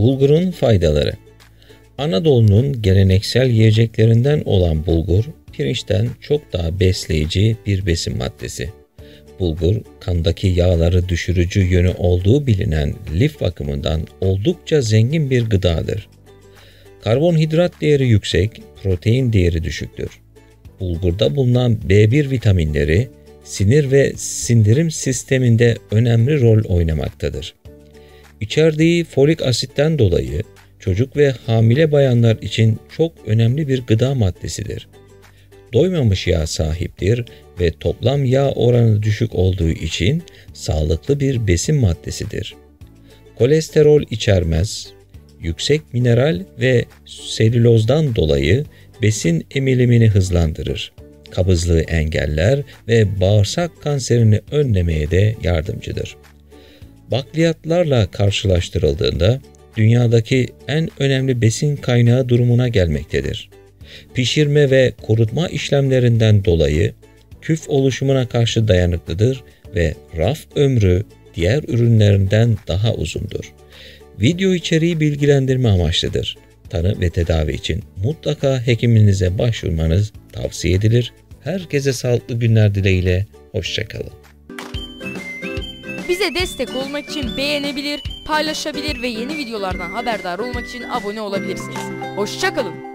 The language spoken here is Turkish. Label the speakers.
Speaker 1: Bulgurun faydaları Anadolu'nun geleneksel yiyeceklerinden olan bulgur, pirinçten çok daha besleyici bir besin maddesi. Bulgur, kandaki yağları düşürücü yönü olduğu bilinen lif bakımından oldukça zengin bir gıdadır. Karbonhidrat değeri yüksek, protein değeri düşüktür. Bulgurda bulunan B1 vitaminleri sinir ve sindirim sisteminde önemli rol oynamaktadır. İçerdiği folik asitten dolayı çocuk ve hamile bayanlar için çok önemli bir gıda maddesidir. Doymamış yağ sahiptir ve toplam yağ oranı düşük olduğu için sağlıklı bir besin maddesidir. Kolesterol içermez, yüksek mineral ve selülozdan dolayı besin emilimini hızlandırır. Kabızlığı engeller ve bağırsak kanserini önlemeye de yardımcıdır. Bakliyatlarla karşılaştırıldığında dünyadaki en önemli besin kaynağı durumuna gelmektedir. Pişirme ve kurutma işlemlerinden dolayı küf oluşumuna karşı dayanıklıdır ve raf ömrü diğer ürünlerinden daha uzundur. Video içeriği bilgilendirme amaçlıdır. Tanı ve tedavi için mutlaka hekiminize başvurmanız tavsiye edilir. Herkese sağlıklı günler dileğiyle, hoşçakalın.
Speaker 2: Bize destek olmak için beğenebilir, paylaşabilir ve yeni videolardan haberdar olmak için abone olabilirsiniz. Hoşçakalın.